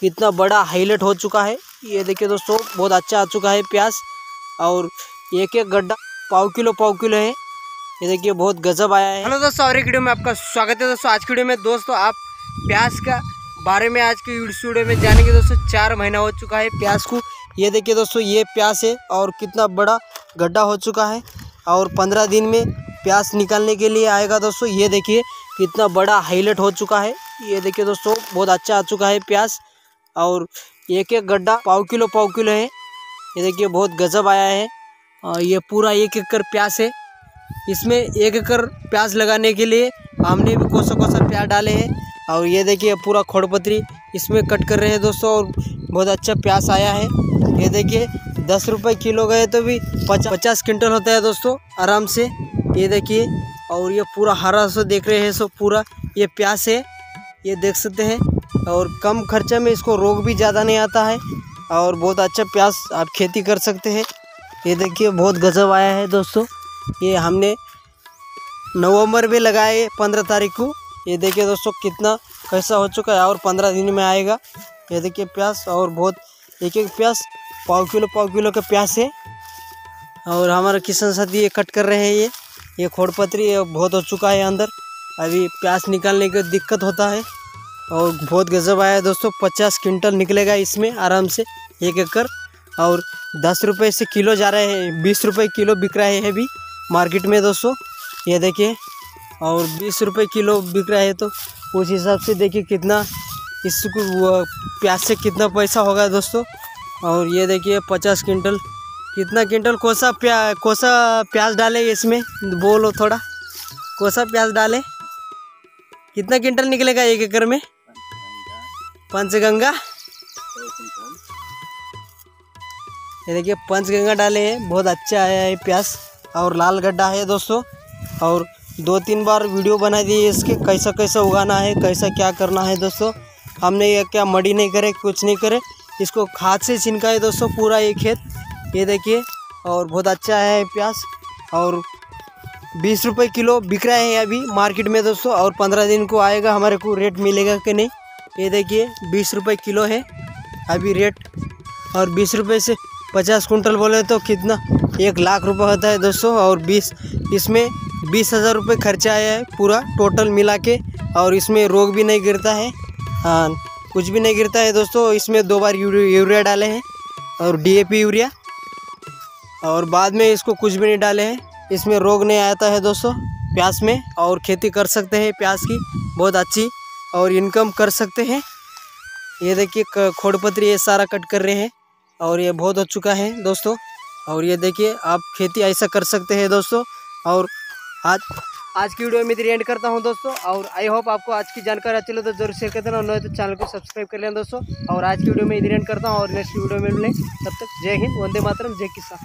कितना बड़ा हाईलाइट हो चुका है। ये देखिए दोस्तों, बहुत अच्छा आ चुका है प्याज। और एक एक गड्ढा पाव किलो पाव किलो है। ये देखिए बहुत गजब आया है। हेलो दोस्तों, और एक वीडियो में आपका स्वागत है दोस्तों। आज की वीडियो में दोस्तों, आप प्याज का बारे में आज के वीडियो में जानेंगे दोस्तों, चार महीना हो चुका है प्याज को। ये देखिए दोस्तों, ये प्याज है और कितना बड़ा गड्ढा हो चुका है। और पंद्रह दिन में प्याज निकालने के लिए आएगा दोस्तों। ये देखिए कितना बड़ा हाईलाइट हो चुका है। ये देखिए दोस्तों, बहुत अच्छा आ चुका है प्याज। और एक एक गड्ढा पाव किलो पाव किलो है। ये देखिए, बहुत गजब आया है और ये पूरा एक एकड़ प्याज है। इसमें एक एकड़ प्याज लगाने के लिए हमने भी कोसा कोसा प्याज डाले हैं। और ये देखिए, पूरा खोड़पत्री इसमें कट कर रहे हैं दोस्तों और बहुत अच्छा प्याज आया है। ये देखिए, दस रुपये किलो गए तो भी पचास पचास क्विंटल होता है दोस्तों, आराम से। ये देखिए, और ये पूरा हरा सो देख रहे हैं सो पूरा ये प्याज है। ये देख सकते हैं। और कम खर्चे में इसको रोग भी ज़्यादा नहीं आता है और बहुत अच्छा प्याज आप खेती कर सकते हैं। ये देखिए, बहुत गजब आया है दोस्तों। ये हमने नवंबर में लगाए पंद्रह तारीख को। ये देखिए दोस्तों, कितना कैसा हो चुका है और पंद्रह दिन में आएगा। ये देखिए प्याज और बहुत एक एक प्याज पाव किलो पाव किलो का प्याज है। और हमारा किसान साथी ये कट कर रहे हैं ये। ये खोड़पत्री बहुत हो चुका है अंदर। अभी प्याज निकालने का दिक्कत होता है। और बहुत गजब आया दोस्तों, पचास क्विंटल निकलेगा इसमें आराम से, एक एकड़। और दस रुपये से किलो जा रहे हैं, बीस रुपये किलो बिक रहे हैं अभी मार्केट में दोस्तों, ये देखिए। और बीस रुपये किलो बिक रहा है तो उस हिसाब से देखिए कितना इसको प्याज से कितना पैसा होगा दोस्तों। और ये देखिए पचास क्विंटल, कितना क्विंटल कोसा प्या, कोसा प्याज डाले इसमें, बोलो थोड़ा, कोसा प्याज डाले। कितना क्विंटल निकलेगा एक एकड़ में? पंचगंगा। ये देखिए, पंचगंगा डाले हैं, बहुत अच्छा आया है प्याज और लाल गड्ढा है दोस्तों। और दो तीन बार वीडियो बना दिए इसके, कैसा कैसा उगाना है, कैसा क्या करना है दोस्तों। हमने ये क्या मड़ी नहीं करे, कुछ नहीं करे। इसको खाद से छिनका है दोस्तों, पूरा ये खेत। ये देखिए, और बहुत अच्छा है प्याज और बीस रुपये किलो बिक रहा है अभी मार्केट में दोस्तों। और पंद्रह दिन को आएगा, हमारे को रेट मिलेगा कि नहीं। ये देखिए, बीस रुपये किलो है। अभी रेट और बीस रुपये से पचास कुंटल बोले तो कितना? एक लाख रुपए होता है दोस्तों और बीस, इसमें बीस हज़ार रुपये खर्चा आया है पूरा टोटल मिला के और इसमें रोग भी नहीं गिरता है। हाँ कुछ भी नहीं गिरता है दोस्तों, इसमें दो बार यूरिया डाले हैं और डीएपी यूरिया और बाद में इसको कुछ भी नहीं डाले हैं। इसमें रोग नहीं आता है दोस्तों प्याज में और खेती कर सकते हैं प्याज की, बहुत अच्छी और इनकम कर सकते हैं। ये देखिए खोड़पत्री ये सारा कट कर रहे हैं और ये बहुत हो चुका है दोस्तों। और ये देखिए, आप खेती ऐसा कर सकते हैं दोस्तों। और आज आज की वीडियो में इधर एंड करता हूँ दोस्तों। और आई होप आपको आज की जानकारी अच्छी लगे तो ज़रूर शेयर करते हैं और तो चैनल को सब्सक्राइब कर लेना दोस्तों। और आज की वीडियो में इधर एंड करता हूँ और नेक्स्ट वीडियो में मिलें। तब तक जय हिंद, वंदे मातरम, जय किसान।